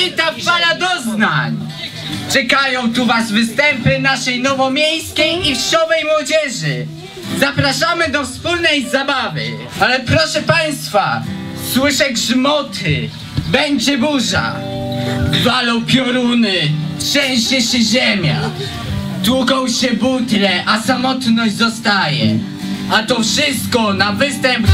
obfita fala doznań. Czekają tu Was występy naszej nowomiejskiej i wsiowej młodzieży. Zapraszamy do wspólnej zabawy. Ale proszę Państwa, słyszę grzmoty, będzie burza. Walą pioruny, trzęsie się ziemia. Tłuką się butle, a samotność zostaje. A to wszystko na występ...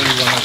Obrigado.